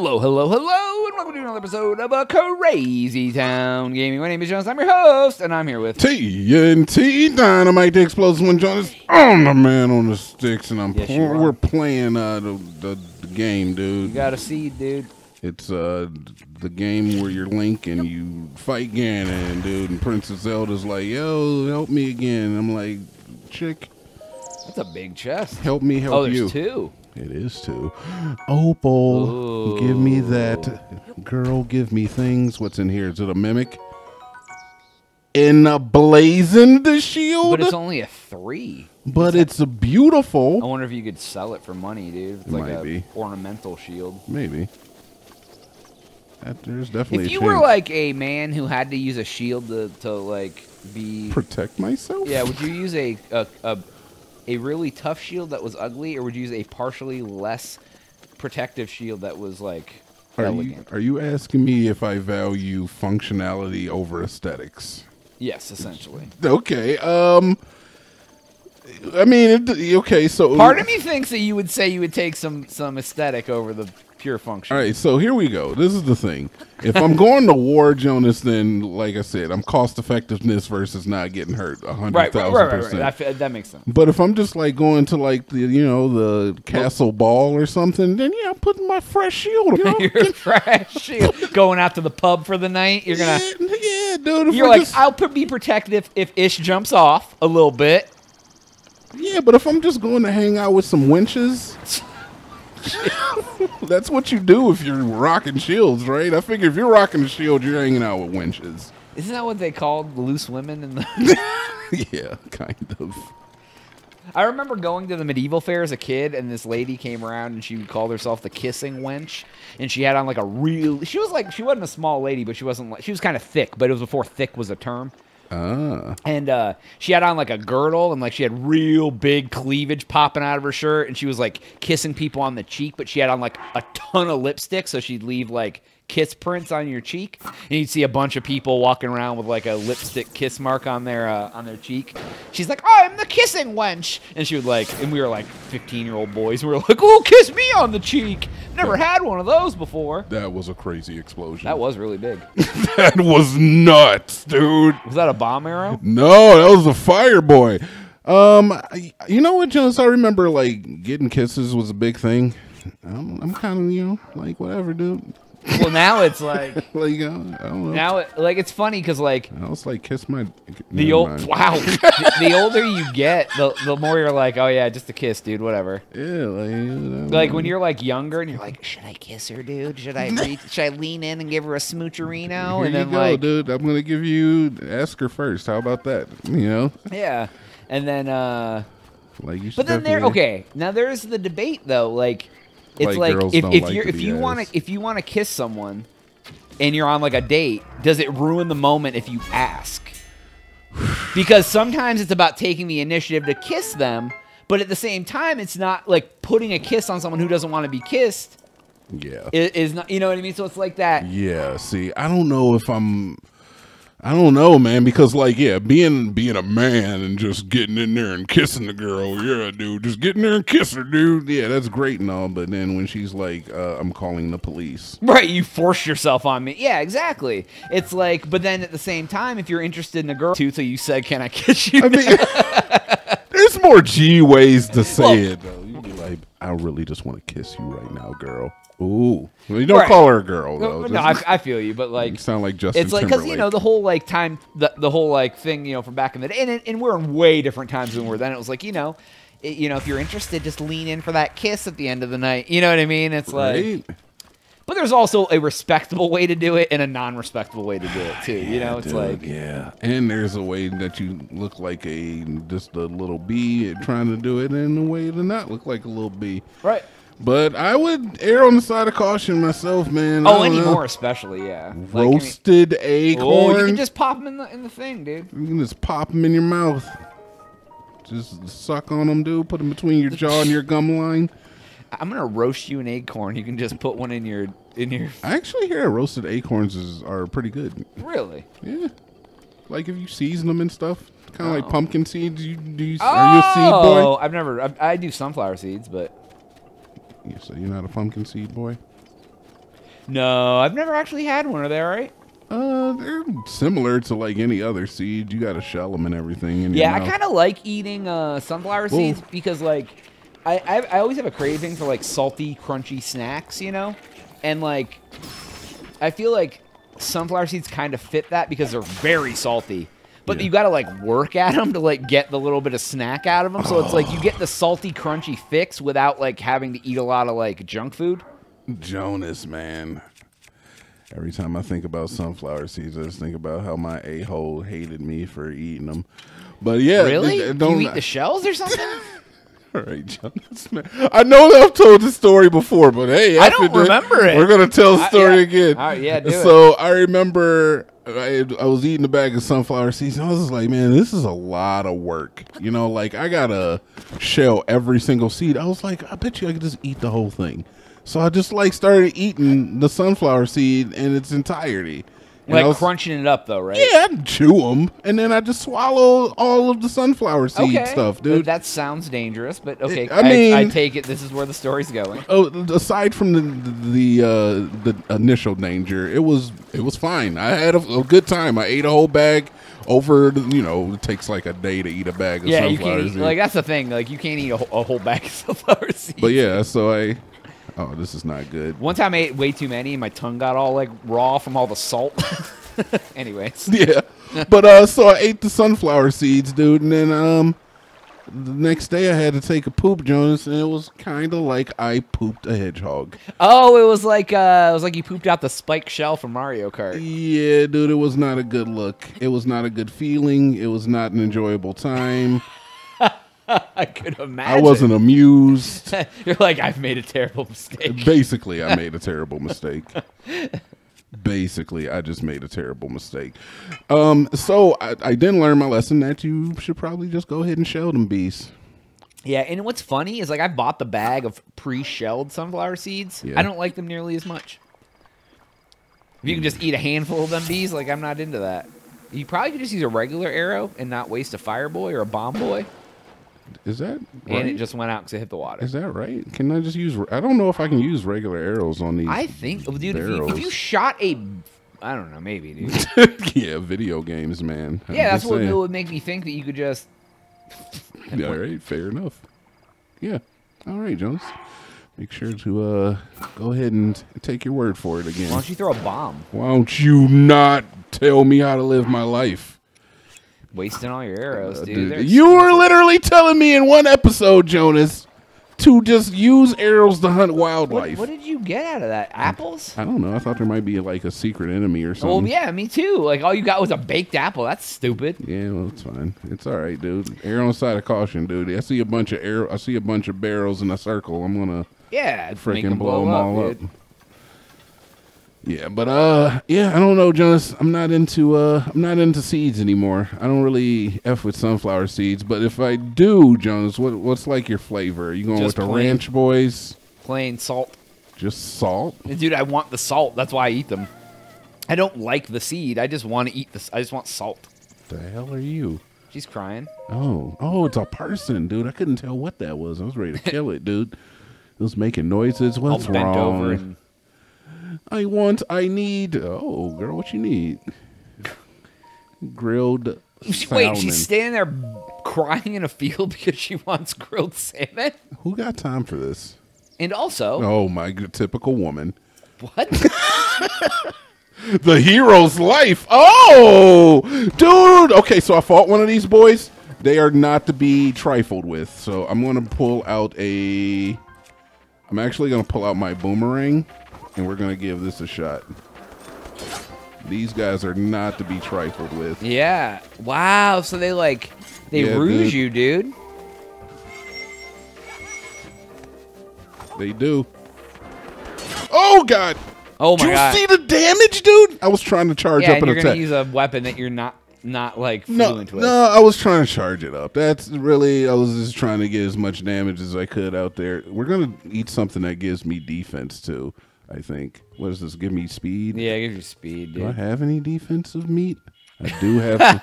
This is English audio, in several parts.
Hello, hello, hello, and welcome to another episode of a Crazy Town Gaming. My name is Jonaas. I'm your host, and I'm here with TNT Dinomight the Explosive One Jonaas. I'm the man on the sticks, and I'm Yes, pl- you are. we're playing uh, the, the the game, dude. you got a seed, dude. It's uh the game where you're Link and you fight Ganon, dude. And Princess Zelda's like, "Yo, help me again." I'm like, "Chick, That's a big chest. help me, help oh, there's you." two. It is too. Opal, give me that. Girl, give me things. What's in here? Is it a mimic? In a blazing the shield? But it's only a three. But it's a I beautiful. I wonder if you could sell it for money, dude. It's It like might a be. ornamental shield. Maybe. That, there's definitely If a you were like a man who had to use a shield to, to like be protect myself. Yeah, would you use a, a a a really tough shield that was ugly, or would you use a partially less protective shield that was like Are you, elegant? are you asking me if I value functionality over aesthetics? Yes, essentially. Okay. Um. I mean, it, okay. So Part of me thinks that you would say you would take some some aesthetic over the pure function. All right, so here we go. This is the thing. If I'm going to war, Jonaas, then like I said, I'm cost effectiveness versus not getting hurt a hundred Right, right, thousand right, right, right. percent. That, that makes sense. But if I'm just like going to like the you know the castle ball or something, then yeah, I'm putting my fresh shield. You know? Fresh shield. going out to the pub for the night. You're gonna. yeah, yeah, dude. You're like, just- I'll put, be protected if, if Ish jumps off a little bit. yeah, but if I'm just going to hang out with some winches. That's what you do if you're rocking shields, right? I figure if you're rocking a shield, you're hanging out with winches. Isn't that what they called loose women in the? yeah, kind of. I remember going to the medieval fair as a kid, and this lady came around, and she called herself the kissing wench, and she had on like a real. She was like she wasn't a small lady, but she wasn't like she was kind of thick, but it was before thick was a term. Ah. And uh, she had on like a girdle, and like she had real big cleavage popping out of her shirt, and she was like kissing people on the cheek, but she had on like a ton of lipstick, so she'd leave like kiss prints on your cheek, and you'd see a bunch of people walking around with like a lipstick kiss mark on their uh, on their cheek. She's like, "Oh, I'm the kissing wench," and she would like, and we were like 15 year old boys, and we were like, "Oh, kiss me on the cheek." Never had one of those before. That was a crazy explosion. That was really big. that was nuts, dude. Was that a bomb arrow? No, that was a fire boy. Um, I- you know what, Jonaas? I remember like getting kisses was a big thing. I'm, I'm kind of you know like whatever, dude. Well, now it's like Like I don't know. now it, like it's funny because like I was like kiss my. The old mind. wow, the, the older you get, the the more you're like, oh yeah, just a kiss, dude, whatever. Yeah, like, know, Like when you're like younger and you're like, should I kiss her, dude? Should I reach, should I lean in and give her a smoocherino? Here And then you go, like, dude. I'm gonna give you ask her first. How about that? You know, yeah, and then uh, like you. But then there, okay, now there's the debate though, like it's Like, like, if if like you're to if you want to if you want to kiss someone and you're on like a date, does it ruin the moment if you ask? because sometimes it's about taking the initiative to kiss them, but at the same time, it's not like putting a kiss on someone who doesn't want to be kissed. Yeah. Is, is not, you know what I mean? So it's like that. Yeah, see, I don't know if I'm I don't know, man, because like yeah, being being a man and just getting in there and kissing the girl, yeah, dude, just getting there and kiss her, dude. Yeah, that's great and all, but then when she's like, uh, I'm calling the police. Right, you force yourself on me. Yeah, exactly. It's like, but then at the same time, if you're interested in a girl too, so you said, "Can I kiss you?" I mean There's more G ways to say it though. You'd be like, I really just want to kiss you right now, girl. Ooh. Well, you don't Right. call her a girl though. no, no, I, I feel you, but like you sound like Justin it's like because you know the whole like time, the, the whole like thing, you know, from back in the day, and, and we're in way different times than we were then. It was like, you know, it, you know, if you're interested, just lean in for that kiss at the end of the night. You know what I mean? It's like, but there's also a respectable way to do it and a non-respectable way to do it too. you know, it's Dude, like, yeah, and there's a way that you look like a just a little bee trying to do it, and a way to not look like a little bee. right. But I would err on the side of caution myself, man. Oh, don't know. especially, yeah. Like, I mean- roasted Oh, acorn. you can just pop them in the in the thing, dude. you can just pop them in your mouth. Just suck on them, dude. Put them between your jaw and your gum line. I'm gonna roast you an acorn. You can just put one in your in your. I actually hear roasted acorns is, are pretty good. Really? Yeah, like if you season them and stuff, kind of Oh. like pumpkin seeds. You do? You, Are you a seed boy? Oh, I've never. I, I do sunflower seeds, but Yeah, so you're not a pumpkin seed boy? No, I've never actually had one. Are they all right? Uh, they're similar to like any other seed. You got to shell them and everything. In Yeah, I kind of like eating uh, sunflower seeds because, like, I, I I always have a craving for like salty, crunchy snacks, you know, and like, I feel like sunflower seeds kind of fit that because they're very salty. But Yeah. you got to like work at them to like get the little bit of snack out of them. So it's like you get the salty, crunchy fix without like having to eat a lot of like junk food. Jonaas, man. Every time I think about sunflower seeds, I just think about how my a hole hated me for eating them. But yeah, Really? th- Do don't you eat the shells or something? All right, Jonaas, man. I know that I've told the story before, but hey, I don't remember it. We're gonna tell the I- story yeah. again. All right, yeah, do it. so I remember I, I was eating a bag of sunflower seeds, and I was just like, man, this is a lot of work. You know, like I gotta shell every single seed. I was like, I bet you I could just eat the whole thing. So I just like started eating the sunflower seed in its entirety. And like was- crunching it up though, right? Yeah, I'd chew them, and then I just swallow all of the sunflower seed Okay. stuff, dude. That sounds dangerous, but okay. I I, mean- I take it. This is where the story's going. Oh, aside from the the uh, the initial danger, it was it was fine. I had a, a good time. I ate a whole bag. Over, you know, it takes like a day to eat a bag of Yeah, you sunflower can't eat, seeds. like that's the thing. Like you can't eat a, a whole bag of sunflower seeds. but yeah, so I. Oh, this is not good. One time I ate way too many, and my tongue got all like raw from all the salt. Anyways, Yeah, but uh, so I ate the sunflower seeds, dude, and then um, the next day I had to take a poop, Jonaas, and it was kind of like I pooped a hedgehog. oh, it was like uh, it was like you pooped out the spike shell from Mario Kart. Yeah, dude, it was not a good look. It was not a good feeling. It was not an enjoyable time. I could imagine. I wasn't amused. You're like I've made a terrible mistake. Basically, I made a terrible mistake. Basically, I just made a terrible mistake. Um, so I, I didn't learn my lesson that you should probably just go ahead and shell them bees. Yeah, and what's funny is like I bought the bag of pre-shelled sunflower seeds. Yeah. I don't like them nearly as much. If you can just eat a handful of them bees, like I'm not into that. You probably could just use a regular arrow and not waste a fire boy or a bomb boy, Is that right? and it just went out because it hit the water. Is that right? Can I just use? I don't know if I can use regular arrows on these. I think, dude, if you, if you shot a, I don't know, maybe, dude. yeah, video games, man. I'm yeah, that's what saying. would make me think that you could just. Yeah, all right, fair enough. Yeah. All right, Jones. Make sure to uh, go ahead and take your word for it again. Why don't you throw a bomb? Why don't you not tell me how to live my life? Wasting all your arrows, Uh, dude. dude, you were literally telling me in one episode, Jonaas, to just use arrows to hunt wildlife. what did you get out of that? Apples? I don't know. I thought there might be like a secret enemy or something. Well, yeah, me too. Like all you got was a baked apple. That's stupid. Yeah, well, it's fine. It's all right, dude. Err on the side of caution, dude. I see a bunch of arrow. I see a bunch of barrels in a circle. I'm gonna Yeah, make freaking them blow them all up. Yeah, but uh, yeah, I don't know, Jonaas. I'm not into uh, I'm not into seeds anymore. I don't really f with sunflower seeds. But if I do, Jonaas, what what's like your flavor? Are you going Just with the plain. Ranch Boys? Plain salt. Just salt? Dude, I want the salt. That's why I eat them. I don't like the seed. I just want to eat this. I just want salt. The hell are you? She's crying. Oh, oh, it's a person, dude. I couldn't tell what that was. I was ready to kill it, dude. It was making noises. What's bent wrong? I want, I need. Oh, girl, what you need? Grilled. Wait, she's standing there crying in a field because she wants grilled salmon. Who got time for this? And also, Oh my, typical woman. what? The hero's life. Oh, dude. Okay, so I fought one of these boys. They are not to be trifled with. So I'm gonna pull out a. I'm actually gonna pull out my boomerang, and we're gonna give this a shot. These guys are not to be trifled with. yeah. Wow. So they like they Yeah, ruse dude. you, dude. They do. Oh God! Oh my Did you god. see the damage, dude? I was trying to charge yeah, up and an you're gonna attack. use a weapon that you're not not like No, fluent with. no, I was trying to charge it up. That's really, I was just trying to get as much damage as I could out there. We're gonna eat something that gives me defense too. I think. What does this give me? Speed? Yeah, give you speed, Do I have any defensive meat? I do have. some,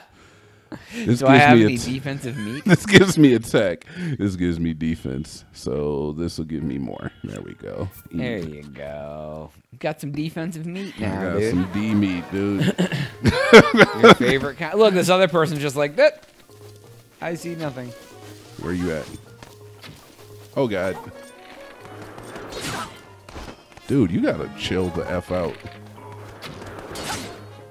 This Do I have me any defensive meat? this gives me attack. This gives me defense. So this will give me more. There we go. Eat. There you go. Got some defensive meat I now, got dude. some D meat, dude. Your favorite kind. Look, this other person's just like that. I see nothing. Where you at? Oh god. Dude, you gotta chill the F out.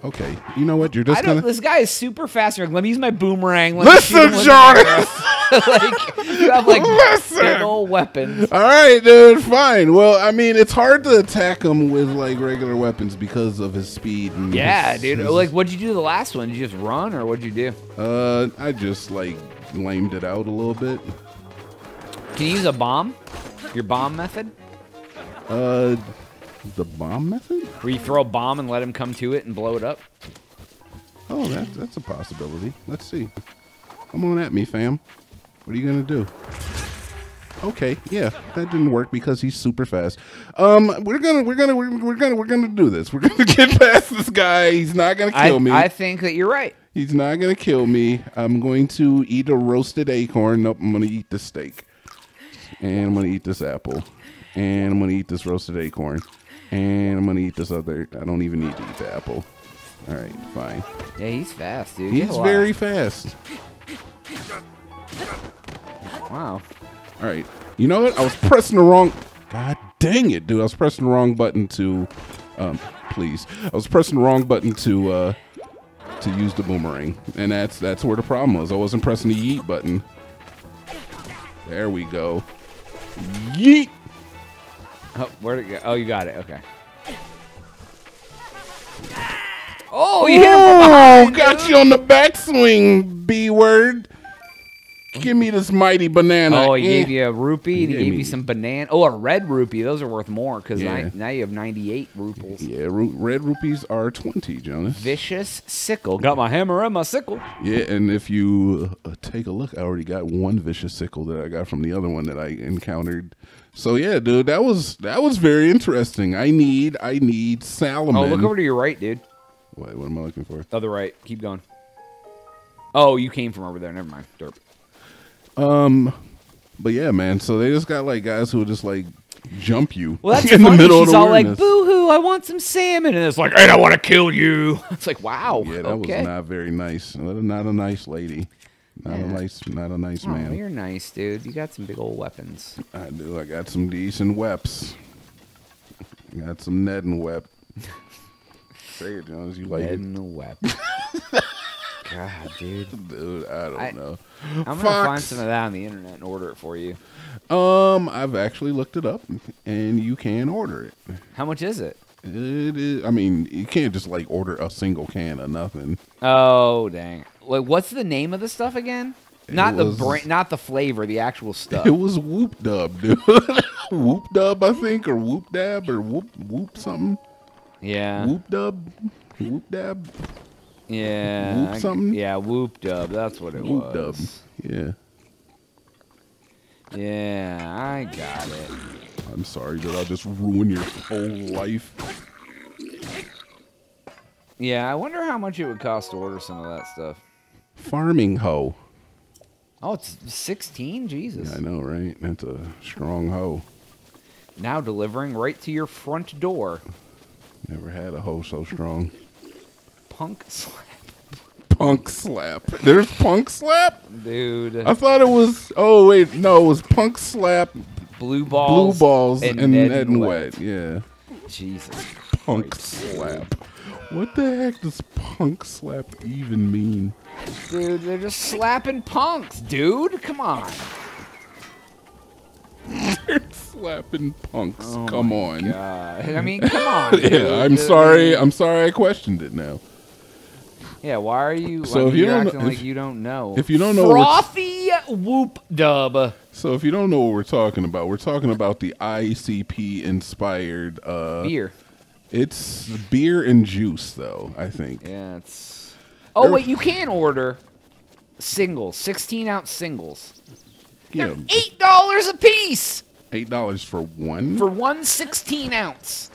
Okay, you know what? You're I just don't. gonna This guy is super fast. Like, Let me use my boomerang. Let Listen, shoot him with Jordan! an arrow." like you have like Listen! big old weapons. All right, dude, fine. Well, I mean, it's hard to attack him with like regular weapons because of his speed. And Yeah, his- dude. his- Like, what'd you do the last one? Did you just run, or what'd you do? uh, I just like lamed it out a little bit. Can you use a bomb? Your bomb method, Uh, the bomb method? where you throw a bomb and let him come to it and blow it up. Oh, that, that's a possibility. Let's see. Come on at me, fam. What are you gonna do? Okay, yeah, that didn't work because he's super fast. Um, we're gonna, we're gonna, we're, we're gonna, we're gonna do this. We're gonna get past this guy. He's not gonna I, kill me. I think that you're right. He's not gonna kill me. I'm going to eat a roasted acorn. Nope, I'm gonna eat the steak. And I'm gonna eat this apple. And I'm gonna eat this roasted acorn. And I'm gonna eat this other. I don't even need to eat the apple. All right, fine. Yeah, he's fast, dude. He's very fast. wow. All right. You know what? I was pressing the wrong. God dang it, dude! I was pressing the wrong button to. Um, please. I was pressing the wrong button to uh to use the boomerang, and that's that's where the problem was. I wasn't pressing the yeet button. There we go. Yeet. Oh, where'd it go? Oh, you got it. Okay. Oh, you hit him Oh, got you on the backswing, B word. Give me this mighty banana. Oh, he Eh. gave you a rupee. and He gave gave me- you some banana. Oh, a red rupee. Those are worth more because Yeah. now you have 98 rupees. Yeah, ru- red rupees are twenty, Jonaas. Vicious sickle. Got my hammer and my sickle. Yeah, and if you uh, take a look, I already got one vicious sickle that I got from the other one that I encountered. So yeah, dude, that was that was very interesting. I need I need Salomon. Oh, look over to your right, dude. What, what am I looking for? Other right. Keep going. Oh, you came from over there. Never mind. Derp. Um, but yeah, man. So they just got like guys who just like jump you. Well, that's in funny. the middle She's of the all like. "Boo hoo! I want some salmon," and it's like, "And "I want to kill you." It's like, wow. Yeah, that okay. was not very nice. Not a nice lady. Not a nice, not a nice Oh, man. you're nice, dude. You got some big old weapons. I do. I got some decent weps. Got some Ned and Wep. Say it, Jones. You like Dead it? the web. God, dude. Dude, I don't I- know. I'm gonna find some of that on the internet and order it for you. Um, I've actually looked it up, and you can order it. How much is it? It is. I mean, you can't just like order a single can of nothing. Oh dang! Like, what's the name of the stuff again? Not the brand, not the flavor, the actual stuff. It was Whoop Dub, dude. whoop Dub, I think, or Whoop Dab, or Whoop Whoop something. yeah, Whoop Dub, Whoop Dab, yeah, Whoop I- something? Yeah, whoop dub. That's what it Whoop Dub. was. Yeah. Yeah, I got it. I'm sorry that I'll just ruin your whole life. Yeah, I wonder how much it would cost to order some of that stuff. Farming hoe. Oh, it's 16? Jesus. Yeah, I know, right? That's a strong hoe. Now delivering right to your front door. Never had a hoe so strong. Punk slap. Punk slap. There's punk slap? Dude. I thought it was. Oh wait, no, it was punk slap, Blue balls. blue balls, and, and Ned, Ned and and wet. Yeah, Jesus. punk Christ. slap. What the heck does punk slap even mean? Dude, they're just slapping punks, dude. Come on. Slapping punks. Oh Come my on. God. I mean, come on. dude. Yeah, I'm sorry. I'm sorry. I questioned it now. Yeah, why are you? So I if mean, you you're don't acting know- like if- you don't know. if you don't know what's- frothy whoop dub. So if you don't know what we're talking about, we're talking about the ICP inspired. Uh, Beer. It's beer and juice, though. I think. Yeah, it's. Oh wait, you can order singles, 16 ounce singles. Yeah, Eight dollars a piece eight dollars for one. for one 16 ounce.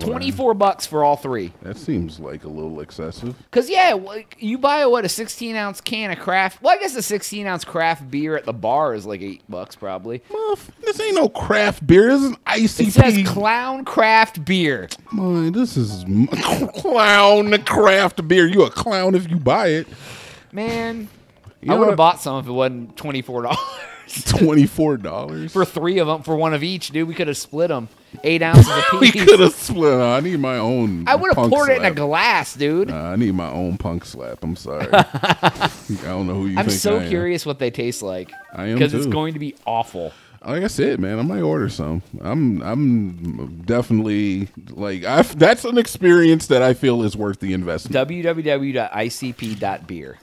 Twenty four bucks for all three. That seems like a little excessive. Cause yeah, you buy what a sixteen ounce can of craft. Well, I guess a sixteen ounce craft beer at the bar is like eight bucks probably. Muff, this ain't no craft beer. This is ICP. It says clown craft beer. My, this is clown craft beer. You a clown if you buy it. Man, You I would have bought some if it wasn't twenty four dollars Twenty four dollars. for three of them for one of each, dude. We could have split them eight ounces we apiece. could have split. I need my own. I would have punk poured it in a slap. glass, dude. Nah, I need my own punk slap. I'm sorry. I don't know who you I'm think so I am. curious what they taste like. I am because it's too. going to be awful. Like I said, man, I might order some. I'm I'm definitely like I that's an experience that I feel is worth the investment. www.icp.beer.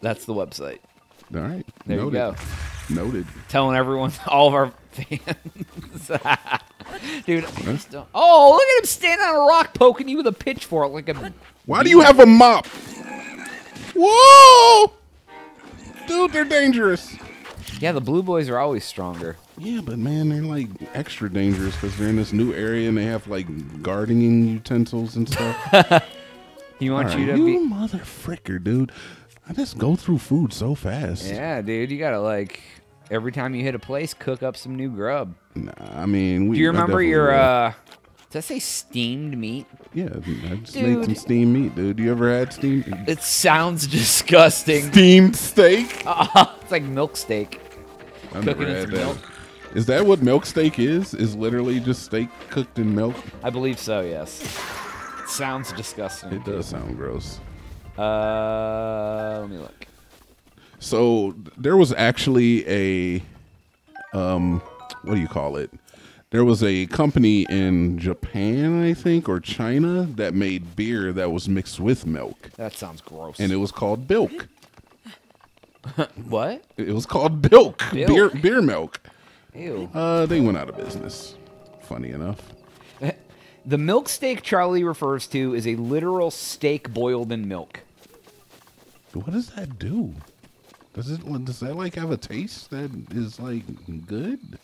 That's the website. All right. There Noted. you go. Noted. Telling everyone, all of our fans. Dude, I just don't- oh, look at him standing on a rock poking you with a pitchfork like a. Why do you have a mop? Whoa! Dude, they're dangerous. Yeah, the blue boys are always stronger. Yeah, but man, they're like extra dangerous because they're in this new area and they have like gardening utensils and stuff. You want All you right, to you be. motherfricker, dude. I just go through food so fast. Yeah, dude, you gotta like every time you hit a place, cook up some new grub. Nah, I mean, we, Do you remember your? uh Does that say steamed meat? Yeah, I just made some steamed meat, dude. You ever had steamed It sounds disgusting. steamed steak? it's like milk steak. I've Cooking in had some that. milk. Is that what milk steak is? Is literally just steak cooked in milk? I believe so. Yes. It sounds disgusting. It does sound gross. Uh, let me look. So there was actually a um what do you call it? There was a company in Japan, I think, or China that made beer that was mixed with milk. That sounds gross. And it was called bilk. what? It was called bilk. Bilk. Beer beer milk. Ew. Uh they went out of business. Funny enough. The milk steak Charlie refers to is a literal steak boiled in milk. What does that do? Does it does that like have a taste that is like good?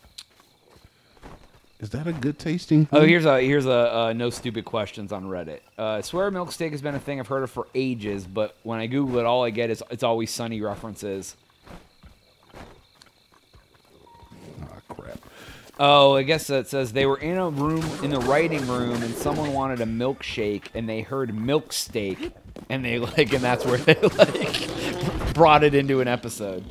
Is that a good tasting? Oh, here's a here's a uh, no stupid questions on Reddit. Uh, I swear milk steak has been a thing I've heard of for ages, but when I Google it, all I get is it's always sunny references. Oh crap. Oh, I guess it says they were in a room in the writing room, and someone wanted a milkshake, and they heard milk steak, and they like, and that's where they like brought it into an episode.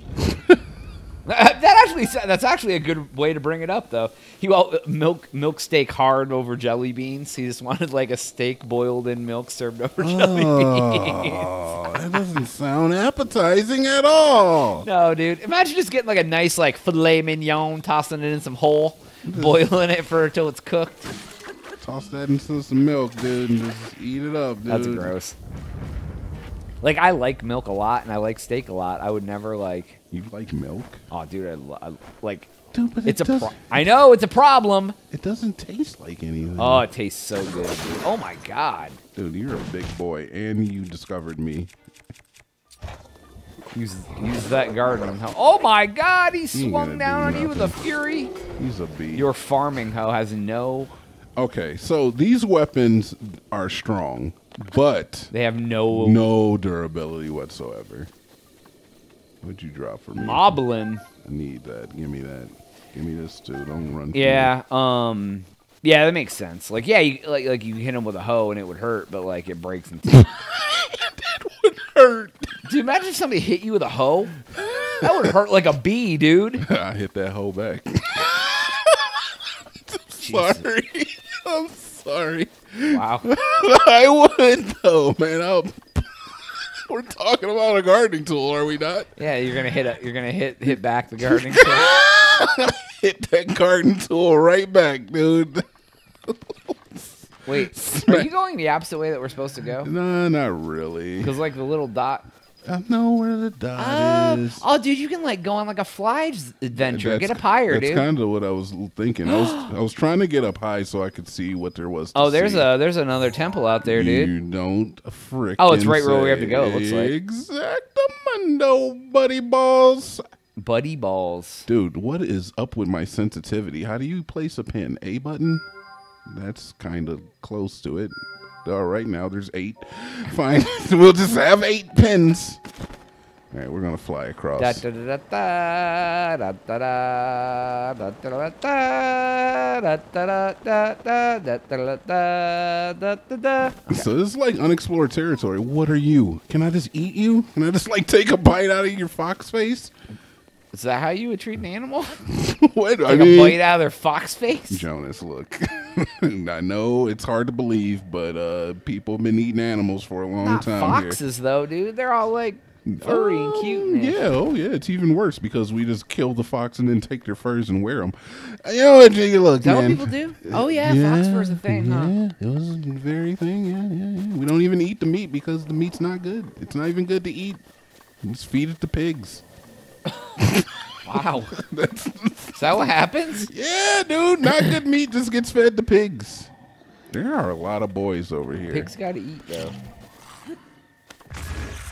that actually that's actually a good way to bring it up, though. He well, uh, milk milk steak hard over jelly beans. He just wanted like a steak boiled in milk served over oh, jelly beans. Oh, that doesn't sound appetizing at all. No, dude. Imagine just getting like a nice like filet mignon, tossing it in some hole, boiling it for until it's cooked. Toss that into some milk, dude, and just eat it up, dude. That's gross. Like I like milk a lot and I like steak a lot. I would never like. You like milk, Oh, dude, I, lo- I like. dude? But It's it a. Pro- I know it's a problem. It doesn't taste like anything. Oh, it tastes so good, dude. Oh my god. dude, you're a big boy, and you discovered me. Use use that garden hoe. Oh my god, he swung down do on you with a fury. He's a bee. Your farming hoe has no. Okay, so these weapons are strong, but They have no. no durability whatsoever. What'd you drop for me? Moblin. I need that. Give me that. Give me this too. Don't run. Yeah. Um. Yeah, that makes sense. Like, yeah, you, like like you hit him with a hoe and it would hurt, but like it breaks in two. me. Hurt. Dude, imagine if somebody hit you with a hoe. That would hurt like a bee, dude. I hit that hoe back. Sorry. I'm sorry. Wow. I wouldn't though, man. I'll, we're talking about a gardening tool, are we not? Yeah, you're gonna hit a, you're gonna hit hit back the gardening. tool. Hit that garden tool right back, dude. Wait, are you going the opposite way that we're supposed to go? No, not really. Because like the little dot. I know where the dot Oh, is. oh, dude, you can like go on like a flies adventure. That's- Get up higher, That's dude. That's kind of what I was thinking. I was I was trying to get up high so I could see what there was. To oh, there's see. a there's another temple out there, dude. You don't frick. Oh, it's right where we have to go, it looks like. Exactamundo, buddy balls. Buddy balls. Dude, what is up with my sensitivity? How do you place a pin? A button? That's kind of close to it. All right, now there's eight. Fine. we'll just have eight pins. All right, we're going to fly across. So this is like unexplored territory. What are you? Can I just eat you? Can I just like take a bite out of your fox face? Is that how you would treat an animal? what? Take I mean, a bite out of their fox face? Jonaas, look. I know it's hard to believe, but uh, people have been eating animals for a long Not time foxes though, dude. They're all like here. furry and cute. Oh, and Yeah, oh yeah, it's even worse because we just kill the fox and then take their furs and wear them. You know Look, Is that what people do? Oh yeah, fox fur's a thing, huh? Yeah, it was a very thing. Yeah, yeah, yeah. We don't even eat the meat because the meat's not good. It's not even good to eat. Just feed it to pigs. Wow. Is that what happens? Yeah, dude, not good meat just gets fed to pigs. There are a lot of boys over here. Pigs gotta eat though.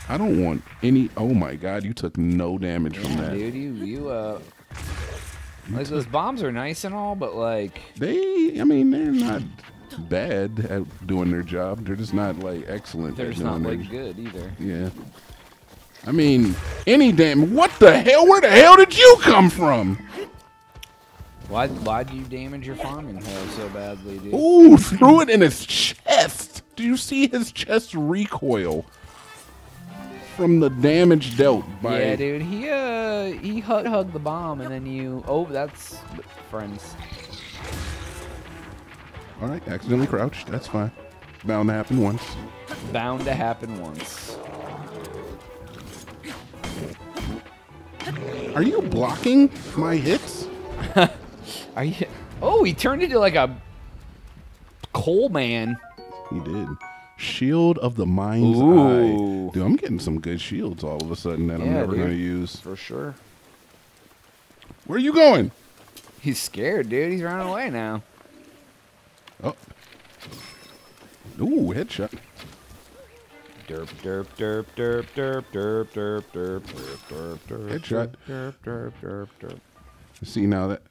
I don't want any. Oh my god, you took no damage from that. dude, you you uh like those bombs are nice and all, but like They, I mean, they're not bad at doing their job. They're just not like excellent. they're just not like good either. Yeah. I mean, any damn. What the hell? Where the hell did you come from? Why why'd you damage your farming hole so badly, dude? Ooh, threw it in his chest. Do you see his chest recoil from the damage dealt by? yeah, dude. He uh he hut hugged the bomb and then you oh that's friends. All right, accidentally crouched. That's fine. Bound to happen once. Bound to happen once. Are you blocking my hits? Are you Oh, he turned into like a coal man. He did. Shield of the Mind's Ooh. Eye. Dude, I'm getting some good shields all of a sudden that I'm never dude. to use. For sure. Where are you going? He's scared, dude. He's running away now. Oh. Ooh, headshot. Derp derp derp derp derp derp derp derp derp derp derp Headshot. derp derp derp derp. See now that.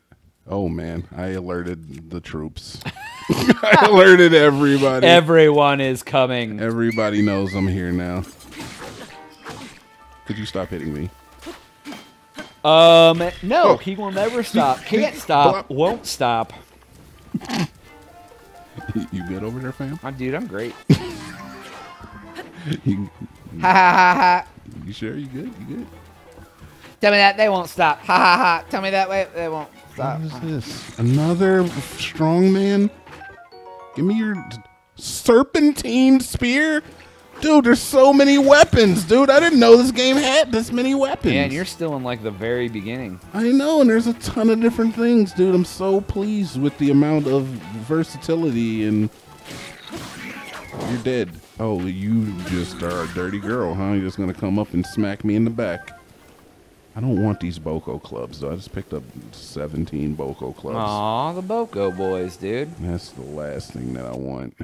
Oh man, I alerted the troops. I alerted everybody. Everyone is coming. everybody knows I'm here now. Could you stop hitting me? Um, no, Oh. he will never stop. Can't stop. Won't stop. You good over there, fam? Oh, dude, I'm great. You, Ha ha ha ha. you sure you good? You good? Tell me that they won't stop. Ha ha ha. Tell me that way they won't stop. What is this? Another strong man? Give me your serpentine spear? Dude, there's so many weapons, dude. I didn't know this game had this many weapons. Man, you're still in like the very beginning. I know, and there's a ton of different things, dude. I'm so pleased with the amount of versatility and you're dead. Oh, you just are a dirty girl, huh? You're just gonna come up and smack me in the back. I don't want these Boko clubs, though. I just picked up 17 Boko clubs. Aw, the Boko boys, dude. That's the last thing that I want.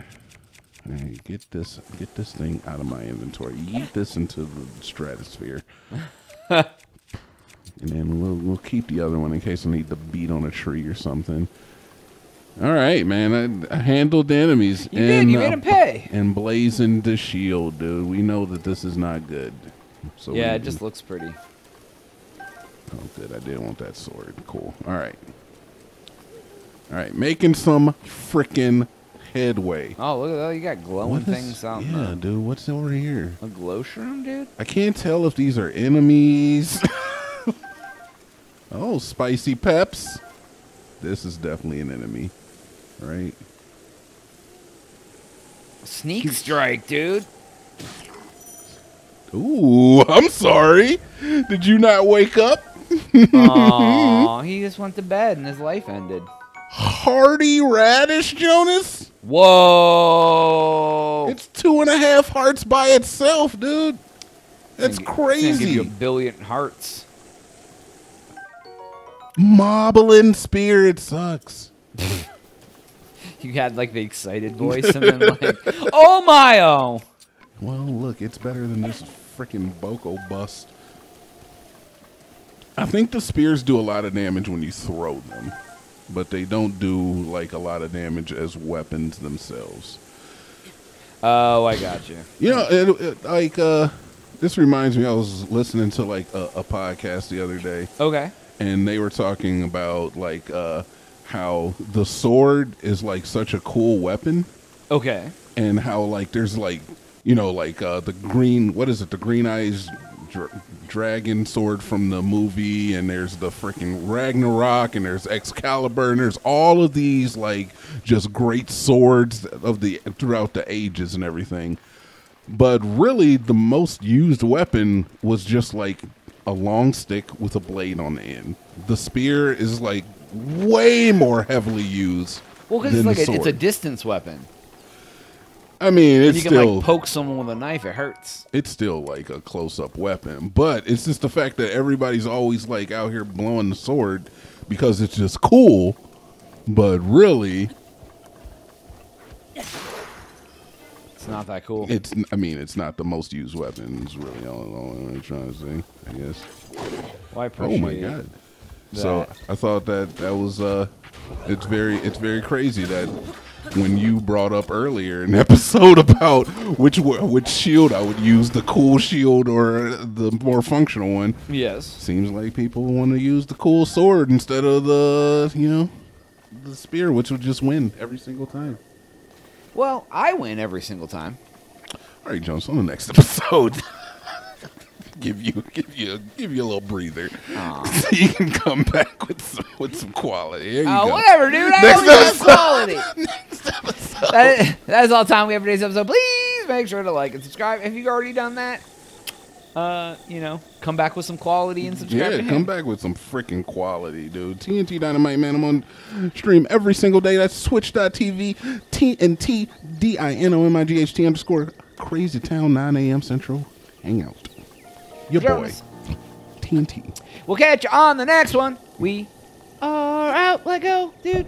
Hey, get this, get this thing out of my inventory. Eat this into the stratosphere, and then we'll we'll keep the other one in case I need to beat on a tree or something. All right, man. I, I handled the enemies You and did. You uh, made him pay. and blazing the shield, dude. We know that this is not good. So Yeah, we- it just looks pretty. Oh, good. I didn't want that sword. Cool. All right. All right. Making some freaking headway. Oh, look at that. You got glowing What is- things out Yeah, there. dude. What's over here? A glow shroom, dude? I can't tell if these are enemies. oh, spicy peps. This is definitely an enemy, right? Sneak strike, dude. Ooh, I'm sorry. Did you not wake up? Aw, he just went to bed and his life ended. Hardy radish, Jonaas? Whoa! It's two and a half hearts by itself, dude. That's It's gonna gi- it's gonna give you a billion hearts. Moblin spirit sucks. You had like the excited voice and then like, oh my oh! Well, look, it's better than this freaking Boko bust. I think the spears do a lot of damage when you throw them. but they don't do like a lot of damage as weapons themselves. Oh, I got you. You know, it, it, like uh, this reminds me. I was listening to like a, a podcast the other day, Okay. and they were talking about like uh, how the sword is like such a cool weapon, Okay. and how like there's like you know like uh, the green what is it the green eyes dr- dragon sword from the movie, and there's the freaking Ragnarok, and there's Excalibur, and there's all of these like just great swords of the throughout the ages and everything. But really, the most used weapon was just like a long stick with a blade on the end. The spear is like way more heavily used. Well, because it's like a, it's a distance weapon. I mean, it's you can still like poke someone with a knife, it hurts. it's still like a close up weapon, but it's just the fact that everybody's always like out here blowing the sword because it's just cool. But really, It's not that cool. it's I mean, it's not the most used weapon. It's really all, all I'm trying to say. I guess. Well, I Oh appreciate my god! That. I thought that that was uh, it's very it's very crazy that when you brought up earlier an episode about which which shield I would use, the cool shield or the more functional one. Yes. Seems like people want to use the cool sword instead of the you know the spear, which would just win every single time. Well, I win every single time. All right, Jones. On the next episode. Give you, give you, give you a little breather, so you can come back with some, with some quality. There you Oh, go. whatever, dude. I Next always have episode. quality. that, that is all the time we have for today's episode. Please make sure to like and subscribe. If you've already done that, uh, you know, come back with some quality and subscribe. Yeah, to come back with some freaking quality, dude. TNT Dinomight, man. I'm on stream every single day. That's twitch.tv, TNT, D-I-N-O-M-I-G-H-T underscore Crazy Town, 9 a.m. Central. Hang out. Your boy, Jones. TNT. We'll catch you on the next one. We are out. Let go, dude.